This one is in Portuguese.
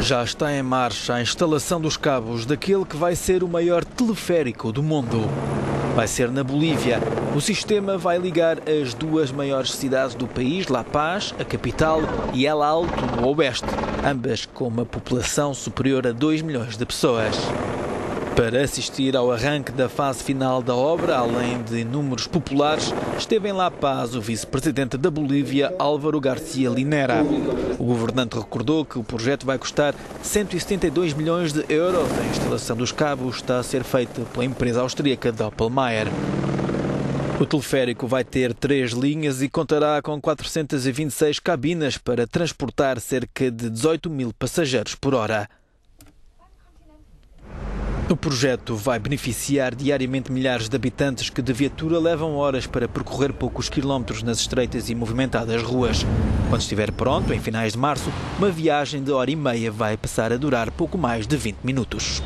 Já está em marcha a instalação dos cabos daquele que vai ser o maior teleférico do mundo. Vai ser na Bolívia. O sistema vai ligar as duas maiores cidades do país, La Paz, a capital, e El Alto, no oeste, ambas com uma população superior a 2 milhões de pessoas. Para assistir ao arranque da fase final da obra, além de inúmeros populares, esteve em La Paz o vice-presidente da Bolívia, Álvaro Garcia Linera. O governante recordou que o projeto vai custar 172 milhões de euros. A instalação dos cabos está a ser feita pela empresa austríaca Doppelmayr. O teleférico vai ter três linhas e contará com 426 cabinas para transportar cerca de 18 mil passageiros por hora. O projeto vai beneficiar diariamente milhares de habitantes que de viatura levam horas para percorrer poucos quilómetros nas estreitas e movimentadas ruas. Quando estiver pronto, em finais de março, uma viagem de hora e meia vai passar a durar pouco mais de 20 minutos.